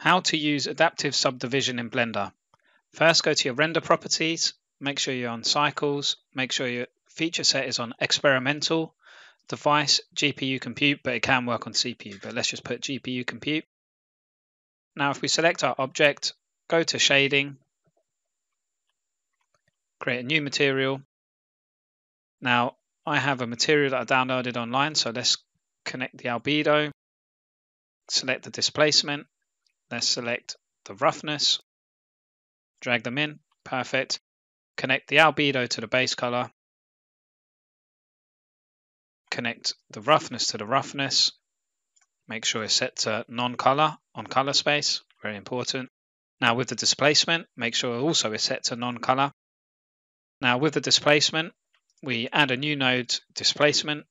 How to use adaptive subdivision in Blender. First go to your render properties, make sure you're on cycles, make sure your feature set is on experimental, device, GPU compute, but it can work on CPU, but let's just put GPU compute. Now if we select our object, go to shading, create a new material. Now I have a material that I downloaded online, so let's connect the albedo, select the displacement, Let's select the roughness, drag them in, perfect. Connect the albedo to the base color. Connect the roughness to the roughness. Make sure it's set to non-color on color space, very important. Now with the displacement, make sure also it's set to non-color. Now with the displacement, we add a new node displacement,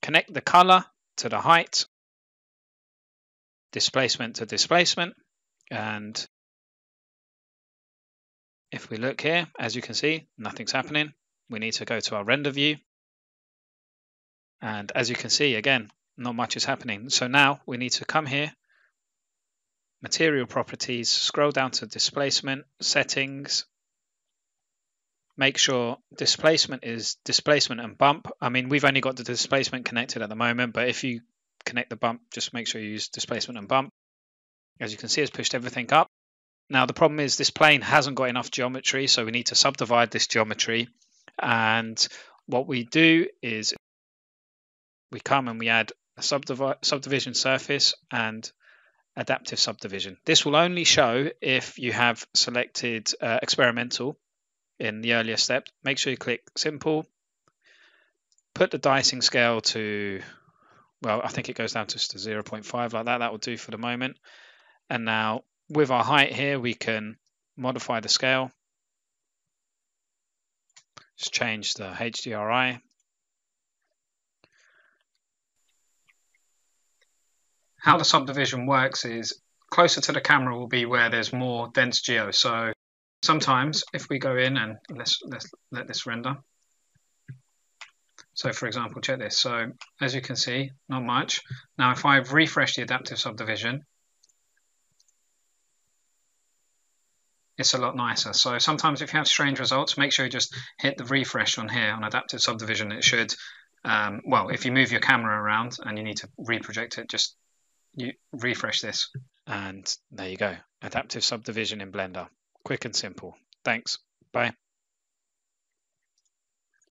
connect the color to the height, displacement to displacement. And if we look here, as you can see, nothing's happening. We need to go to our render view. And as you can see, again, not much is happening. So now we need to come here, material properties, scroll down to displacement, settings, make sure displacement is displacement and bump. I mean, we've only got the displacement connected at the moment, but if you connect the bump, just make sure you use displacement and bump. As you can see, it's pushed everything up. Now, the problem is this plane hasn't got enough geometry, so we need to subdivide this geometry. And what we do is we come and we add a subdivision surface and adaptive subdivision. This will only show if you have selected uh, experimental in the earlier step. Make sure you click simple, put the dicing scale to well, I think it goes down to just 0.5 like that. That will do for the moment. And now with our height here, we can modify the scale. Just change the HDRI. How the subdivision works is closer to the camera will be where there's more dense geo. So sometimes if we go in and let's, let's let this render. So for example, check this. So as you can see, not much. Now if I refresh the adaptive subdivision, it's a lot nicer. So sometimes if you have strange results, make sure you just hit the refresh on here on adaptive subdivision. It should, um, well, if you move your camera around and you need to reproject it, just you refresh this. And there you go, adaptive subdivision in Blender. Quick and simple. Thanks. Bye.